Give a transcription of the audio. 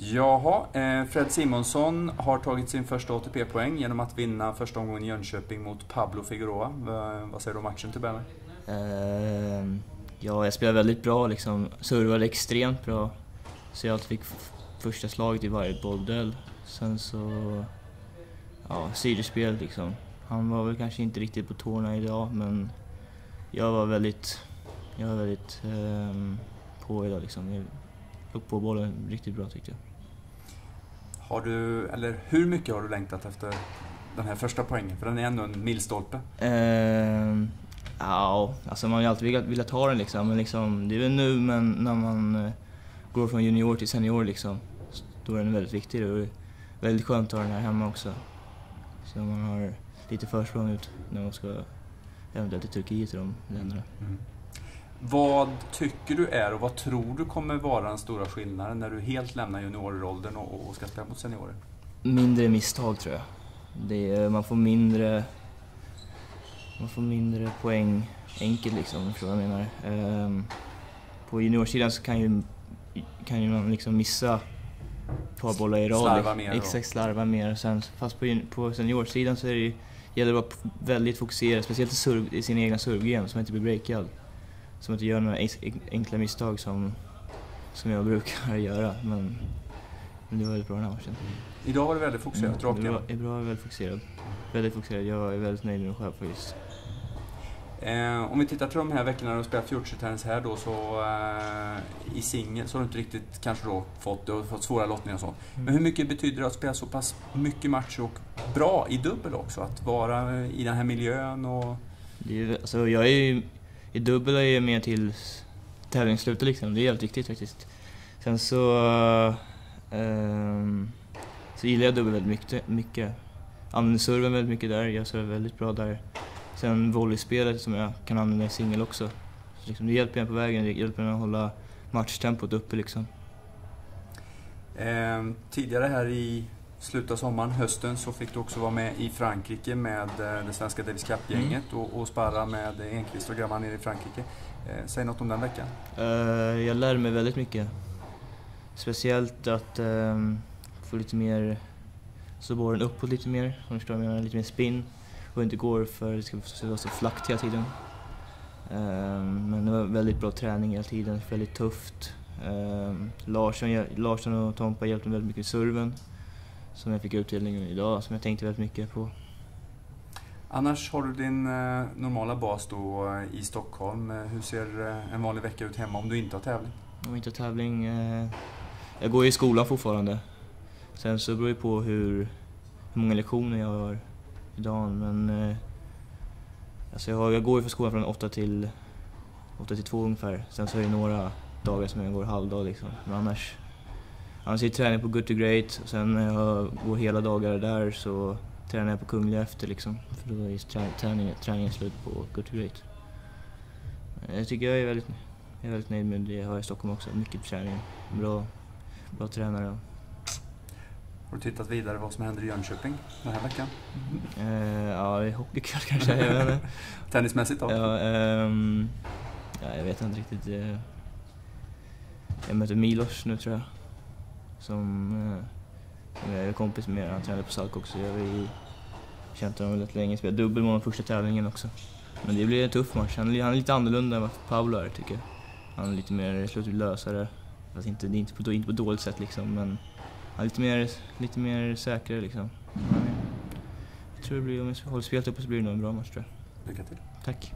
Jaha, eh, Fred Simonsson har tagit sin första ATP-poäng genom att vinna första omgången i Jönköping mot Pablo Figueroa. vad säger du om matchen till Benny? Uh, eh, ja, jag spelade väldigt bra liksom. Servade extremt bra. Så jag fick första slaget i varje bollduell. Sen så... Ja, sidospel liksom. Han var väl kanske inte riktigt på tårna idag, men jag var väldigt... Jag var väldigt um, på idag liksom. Jag låg på bollen riktigt bra tyckte jag. Har du, eller hur mycket har du längtat efter den här första poängen? För den är ändå en milstolpe. Uh, ja, alltså man har ju alltid velat, velat ha den liksom. Men liksom, det är väl nu men när man uh, går från junior till senior liksom. Då är den väldigt viktig. Det är väldigt skönt att ha den här hemma också. Så man har lite försprång ut när man ska eventuellt till Turkiet och de länderna. Mm. Vad tycker du är och vad tror du kommer vara den stora skillnaden när du helt lämnar junioråldern och, ska spela mot seniorer? Mindre misstag tror jag. Är, man får mindre man får mindre poäng enkelt liksom, om vad jag menar. Um, på juniorsidan så kan ju, kan ju man liksom missa ett par bollar i rad. Slarva mer. Exakt, slarva mer. Sen, fast på, på seniorsidan så är det, gäller det att vara väldigt fokuserad, speciellt i, serv, i sin egna servegame så man inte blir breakad som inte gör några enkla misstag som, som jag brukar göra. Men, men det var väldigt bra den här matchen. Idag var du väldigt fokuserad, mm, rakt igenom? Idag var jag väldigt fokuserad. Väldigt fokuserad. Jag är väldigt nöjd med mig själv faktiskt. Eh, om vi tittar till de här veckorna du spelat Future Tennis här då så eh, i singel så har du inte riktigt kanske då fått, du har fått svåra lottningar och sånt. Mm. Men hur mycket betyder det att spela så pass mycket matcher och bra i dubbel också? Att vara i den här miljön och... Det är, alltså, jag är ju i dubbel är jag med till tävlingsslutet liksom. Det är jävligt viktigt faktiskt. Sen så, um, så gillar jag dubbel väldigt mycket. mycket. Använder serven väldigt mycket där, jag servar väldigt bra där. Sen volleyspelet som jag kan använda i singel också. Så liksom, det hjälper mig på vägen, det hjälper mig att hålla matchtempot uppe liksom. Eh, tidigare här i slutet av sommaren, hösten, så fick du också vara med i Frankrike med eh, det svenska Davis Cup-gänget mm. och, och sparra med Enqvist och grabbarna nere i Frankrike. Eh, säg något om den veckan. Uh, jag lär mig väldigt mycket. Speciellt att um, få lite mer, så bollen uppåt lite mer, om du förstår vad jag menar, lite mer spin. Och inte går för det ska vara så flackt hela tiden. Um, men det var väldigt bra träning hela tiden, väldigt tufft. Um, Larsson, Larsson och Tompa hjälpte mig väldigt mycket i serven som jag fick utdelning idag, som jag tänkte väldigt mycket på. Annars har du din eh, normala bas då eh, i Stockholm. Eh, hur ser eh, en vanlig vecka ut hemma om du inte har tävling? Om jag inte har tävling? Eh, jag går i skolan fortfarande. Sen så beror det på hur, hur många lektioner jag har idag. Men, eh, alltså jag, jag går ju för skolan från 8 till, 8 till 2 ungefär. Sen så är det några dagar som jag går halvdag liksom. Men annars Annars är träning på Good to Great och sen när jag går hela dagar där så tränar jag på Kungliga efter liksom. För då är träningen, träningen slut på Good to Great. Jag tycker jag är väldigt, jag är väldigt nöjd med det jag har i Stockholm också. Mycket träning, bra, bra tränare. Har du tittat vidare vad som händer i Jönköping den här veckan? Uh, ja, det är hockeykväll kanske. jag vet Tennismässigt då? Ja, um, ja, jag vet inte riktigt. Jag möter Milos nu tror jag som eh, jag är kompis med. Han tränade på Salk också. Jag har känt honom väldigt länge. Spelade dubbel med honom första tävlingen också. Men det blir en tuff match. Han är, han är lite annorlunda än vad Paolo är tycker jag. Han är lite mer slutet lösare. Fast inte, inte, på, inte på dåligt sätt liksom, men han är lite mer, lite mer säkrare liksom. Jag tror det blir, om jag håller spelet uppe så blir det nog en bra match tror jag. Lycka till. Tack.